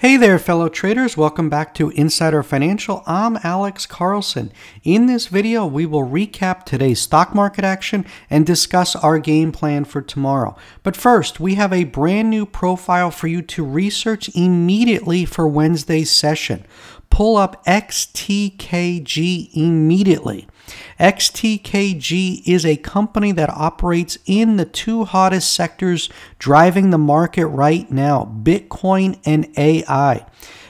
Hey there, fellow traders. Welcome back to Insider Financial. I'm Alex Carlson. In this video, we will recap today's stock market action and discuss our game plan for tomorrow. But first, we have a brand new profile for you to research immediately for Wednesday's session. Pull up XTKG immediately. XTKG is a company that operates in the two hottest sectors driving the market right now Bitcoin and AI.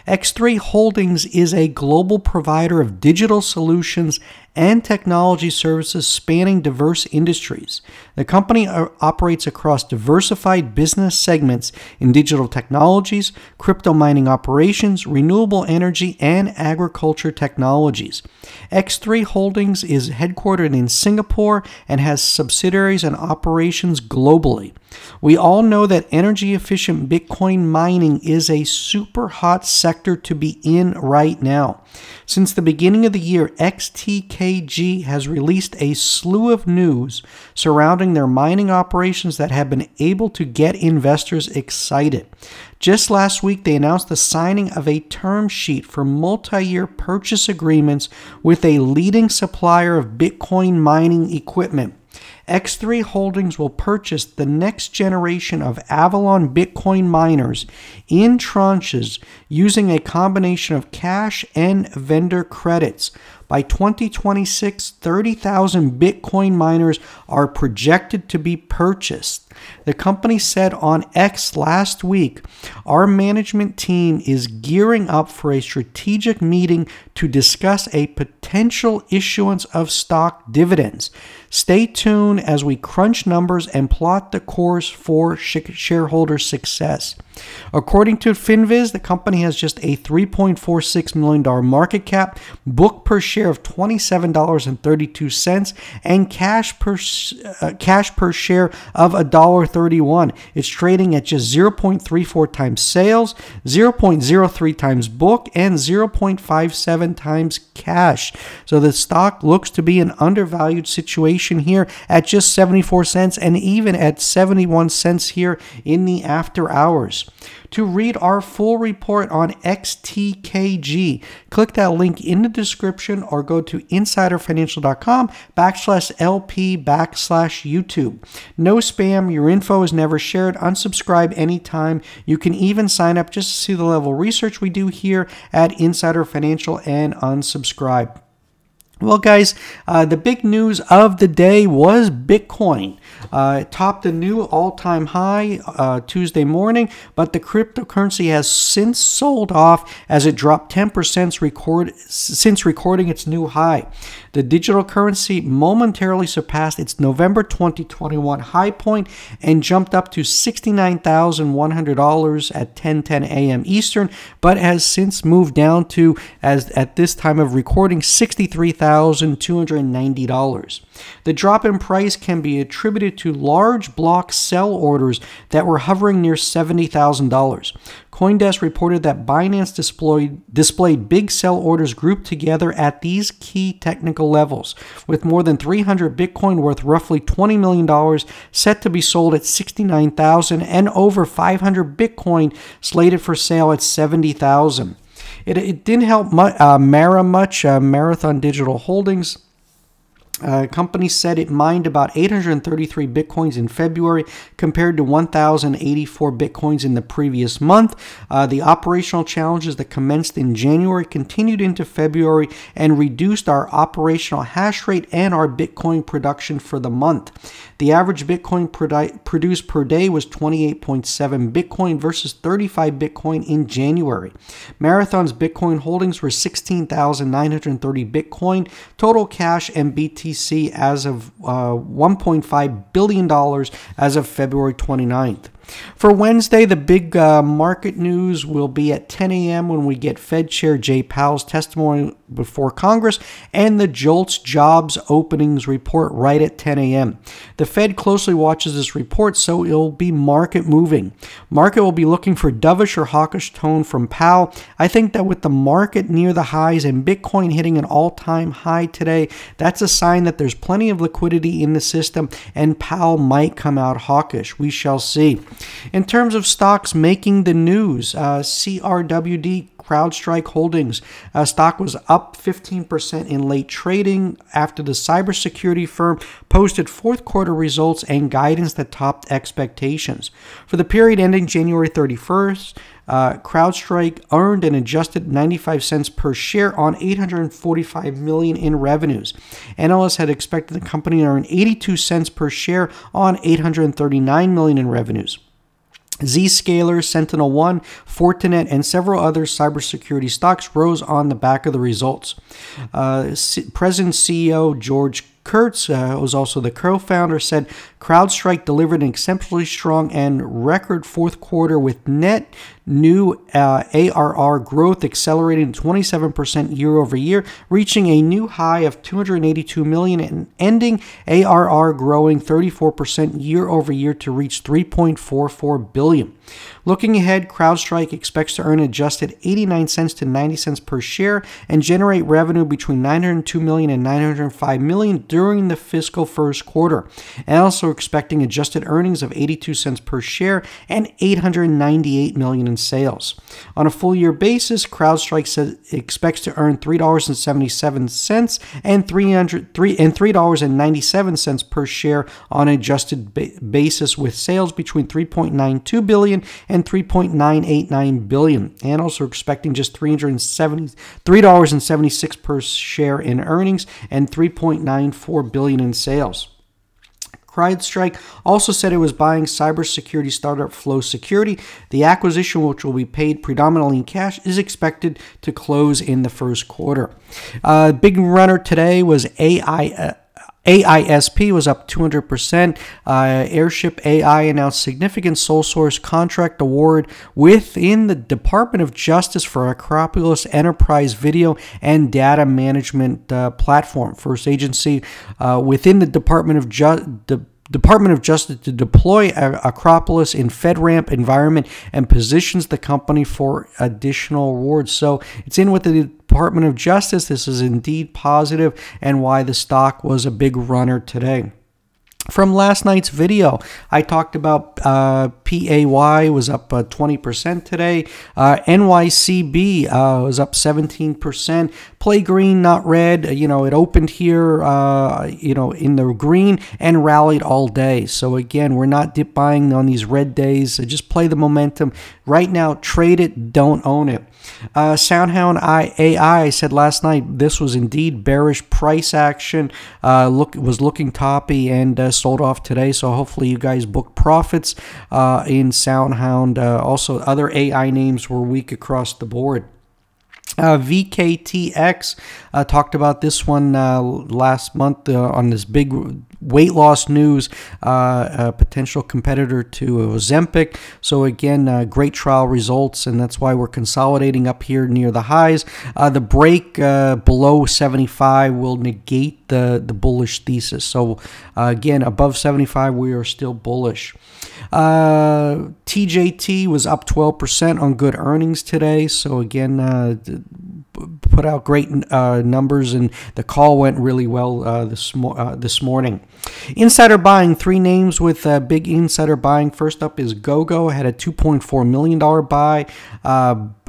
X3 Holdings is a global provider of digital solutions and technology services spanning diverse industries. The company uh, operates across diversified business segments in digital technologies, crypto mining operations, renewable energy, and agriculture technologies. X3 Holdings is headquartered in Singapore and has subsidiaries and operations globally. We all know that energy efficient Bitcoin mining is a super hot sector to be in right now. Since the beginning of the year, XTKG has released a slew of news surrounding their mining operations that have been able to get investors excited. Just last week, they announced the signing of a term sheet for multi year purchase agreements with a leading supplier of Bitcoin mining equipment. X3 Holdings will purchase the next generation of Avalon Bitcoin miners in tranches using a combination of cash and vendor credits. By 2026, 30,000 Bitcoin miners are projected to be purchased. The company said on X last week, our management team is gearing up for a strategic meeting to discuss a potential issuance of stock dividends. Stay tuned as we crunch numbers and plot the course for shareholder success. According to Finviz, the company has just a $3.46 million market cap, book per share of $27.32, and cash per, uh, cash per share of $1.31. It's trading at just 0.34 times sales, 0.03 times book, and 0.57 times cash. So the stock looks to be an undervalued situation here at just 74 cents and even at 71 cents here in the after hours. To read our full report on XTKG, click that link in the description or go to insiderfinancial.com backslash LP backslash YouTube. No spam, your info is never shared. Unsubscribe anytime. You can even sign up just to see the level of research we do here at Insider Financial and unsubscribe. Well, guys, uh, the big news of the day was Bitcoin. Uh, it topped a new all time high uh, Tuesday morning, but the cryptocurrency has since sold off as it dropped 10% record, since recording its new high. The digital currency momentarily surpassed its November 2021 high point and jumped up to $69,100 at 10:10 a.m. Eastern, but has since moved down to as at this time of recording $63,290. The drop in price can be attributed to large block sell orders that were hovering near $70,000. Coindesk reported that Binance displayed, displayed big sell orders grouped together at these key technical levels, with more than 300 Bitcoin worth roughly $20 million set to be sold at 69,000, and over 500 Bitcoin slated for sale at 70,000. It, it didn't help mu- uh, Mara much, uh, Marathon Digital Holdings uh, company said it mined about 833 bitcoins in February compared to 1,084 bitcoins in the previous month. Uh, the operational challenges that commenced in January continued into February and reduced our operational hash rate and our bitcoin production for the month. The average bitcoin produced per day was 28.7 bitcoin versus 35 bitcoin in January. Marathon's bitcoin holdings were 16,930 bitcoin. Total cash and BT BTC as of uh, $1.5 billion as of February 29th. For Wednesday, the big uh, market news will be at 10 a.m. when we get Fed Chair Jay Powell's testimony before Congress, and the JOLTS jobs openings report right at 10 a.m. The Fed closely watches this report, so it'll be market moving. Market will be looking for dovish or hawkish tone from Powell. I think that with the market near the highs and Bitcoin hitting an all time high today, that's a sign that there's plenty of liquidity in the system and Powell might come out hawkish. We shall see. In terms of stocks making the news, uh, CRWD CrowdStrike Holdings. Uh, stock was up 15% in late trading after the cybersecurity firm posted fourth quarter results and guidance that topped expectations. For the period ending January 31st, uh, CrowdStrike earned an adjusted 95 cents per share on 845 million in revenues. Analysts had expected the company to earn 82 cents per share on 839 million in revenues. Zscaler, Sentinel One, Fortinet, and several other cybersecurity stocks rose on the back of the results. Uh, C- President CEO George Kurtz, uh, was also the co-founder, said CrowdStrike delivered an exceptionally strong and record fourth quarter with net new uh, ARR growth accelerating 27% year over year, reaching a new high of 282 million and ending ARR growing 34% year over year to reach 3.44 billion. Looking ahead, CrowdStrike expects to earn adjusted 89 cents to 90 cents per share and generate revenue between 902 million and 905 million during the fiscal first quarter, and also expecting adjusted earnings of 82 cents per share and 898 million in sales. On a full year basis, CrowdStrike says expects to earn $3.77 and 303 and $3.97 per share on an adjusted basis with sales between 3.92 billion and 3.989 billion. Analysts are expecting just 370 $3.76 per share in earnings and 3.94 billion in sales. CrowdStrike also said it was buying cybersecurity startup Flow Security. The acquisition, which will be paid predominantly in cash, is expected to close in the first quarter. Uh, big runner today was AI. Uh, AISP was up 200%. Uh, Airship AI announced significant sole source contract award within the Department of Justice for Acropolis Enterprise Video and Data Management uh, Platform. First agency uh, within the Department of Justice. Department of Justice to deploy Acropolis in FedRAMP environment and positions the company for additional awards. So it's in with the Department of Justice. This is indeed positive and why the stock was a big runner today. From last night's video, I talked about uh, PAY was up uh, 20% today. Uh, NYCB uh, was up 17%. Play green, not red. You know, it opened here, uh, you know, in the green and rallied all day. So again, we're not dip buying on these red days. Just play the momentum. Right now, trade it, don't own it. Uh, Soundhound AI said last night this was indeed bearish price action. Uh, look was looking toppy and uh, sold off today. So hopefully you guys book profits uh, in Soundhound. Uh, also, other AI names were weak across the board. Uh, VKTX uh, talked about this one uh, last month uh, on this big weight loss news, uh, a potential competitor to Ozempic. So again, uh, great trial results, and that's why we're consolidating up here near the highs. Uh the break below 75 will negate the, the bullish thesis. So again, above 75, we are still bullish. Uh, TJT was up 12% on good earnings today. So again, uh, put out great uh, numbers, and the call went really well uh, this mo- uh, this morning. Insider buying three names with uh, big insider buying. First up is GoGo had a 2.4 million dollar buy.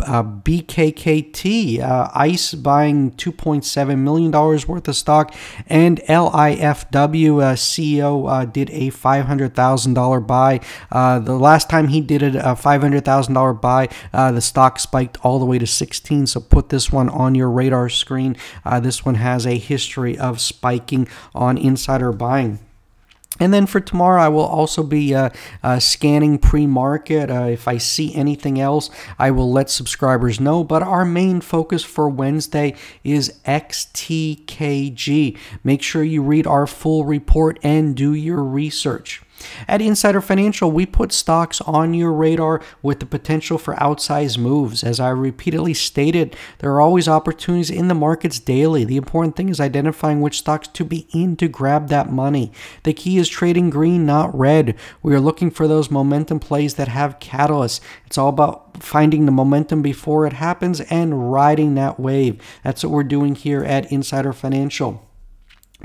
Uh, uh, BKKT ICE buying 2.7 million dollars worth of stock, and LIFW CEO did a 500 thousand dollar buy. the last time he did a 500 thousand dollar buy, the stock spiked all the way to 16. So put this one on your radar screen. Uh, this one has a history of spiking on insider buying. And then for tomorrow, I will also be uh, uh, scanning pre market. Uh, if I see anything else, I will let subscribers know. But our main focus for Wednesday is XTKG. Make sure you read our full report and do your research. At Insider Financial, we put stocks on your radar with the potential for outsized moves. As I repeatedly stated, there are always opportunities in the markets daily. The important thing is identifying which stocks to be in to grab that money. The key is trading green, not red. We are looking for those momentum plays that have catalysts. It's all about finding the momentum before it happens and riding that wave. That's what we're doing here at Insider Financial.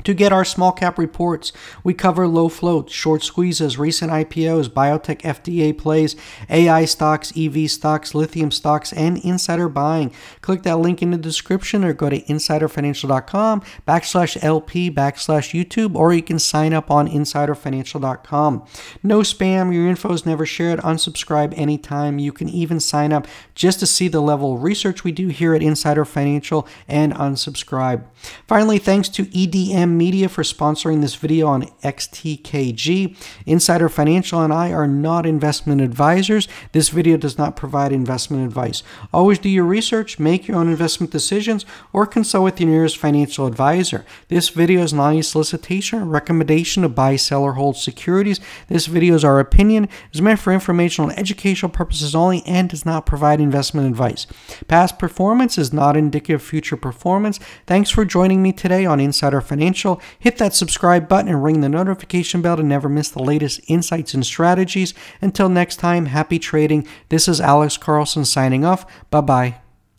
To get our small cap reports, we cover low floats, short squeezes, recent IPOs, biotech FDA plays, AI stocks, EV stocks, lithium stocks, and insider buying. Click that link in the description or go to insiderfinancial.com backslash LP backslash YouTube, or you can sign up on insiderfinancial.com. No spam, your info is never shared. Unsubscribe anytime. You can even sign up just to see the level of research we do here at Insider Financial and unsubscribe. Finally, thanks to EDM Media for sponsoring this video on XTKG. Insider Financial and I are not investment advisors. This video does not provide investment advice. Always do your research, make your own investment decisions, or consult with your nearest financial advisor. This video is not a solicitation or recommendation to buy, sell, or hold securities. This video is our opinion, is meant for informational and educational purposes only, and does not provide investment advice. Past performance is not indicative of future performance. Thanks for joining me today on Insider Financial. Hit that subscribe button and ring the notification bell to never miss the latest insights and strategies. Until next time, happy trading. This is Alex Carlson signing off. Bye bye.